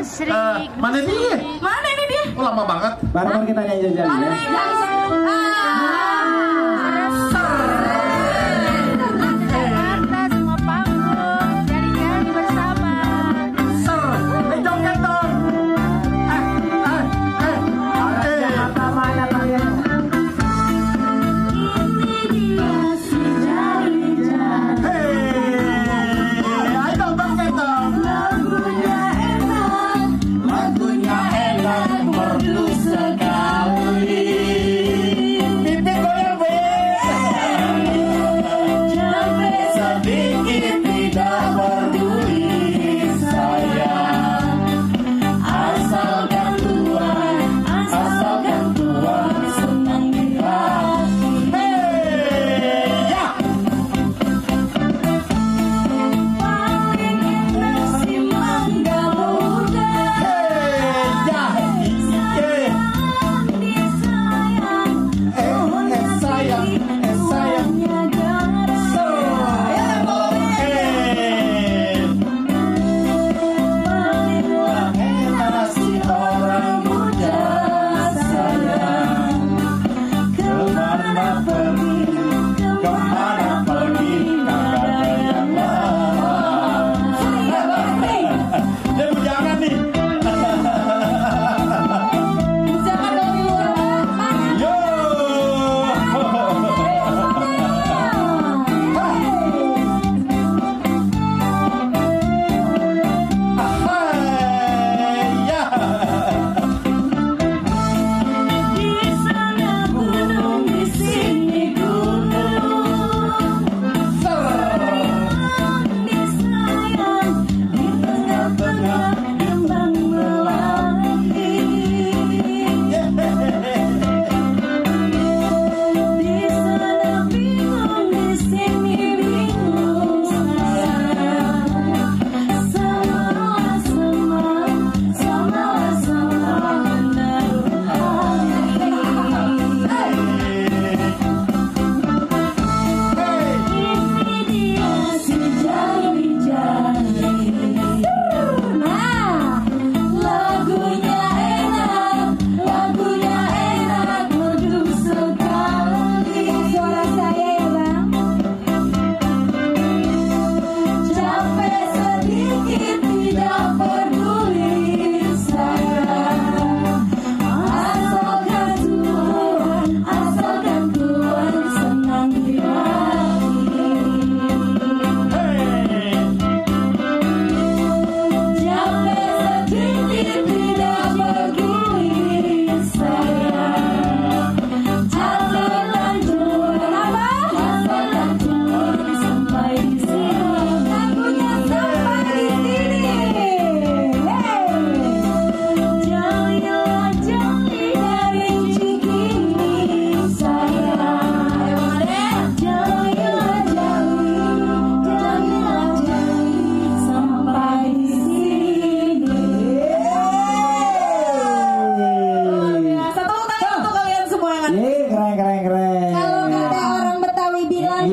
Uh, mana dia? Mana ini dia? Oh lama banget. Baru kita nyanyi jadi ya. Mana yang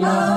Allah.